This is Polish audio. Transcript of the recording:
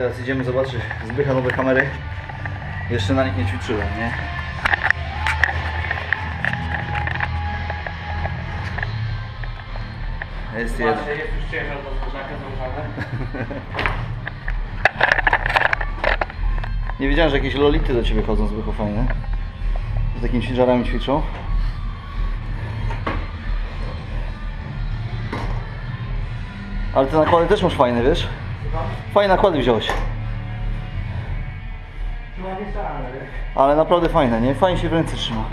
Teraz idziemy zobaczyć Zbycha nowe kamery. Jeszcze na nich nie ćwiczyłem, nie? Jest jeden. Jest już ciężar do założony. Nie wiedziałem, że jakieś lolity do ciebie chodzą zbychu fajne. Z takimi ciężarami ćwiczą. Ale te nakłady też masz fajne, wiesz? Fajne nakłady wziąłeś. Ale naprawdę fajne, nie? Fajnie się w ręce trzyma.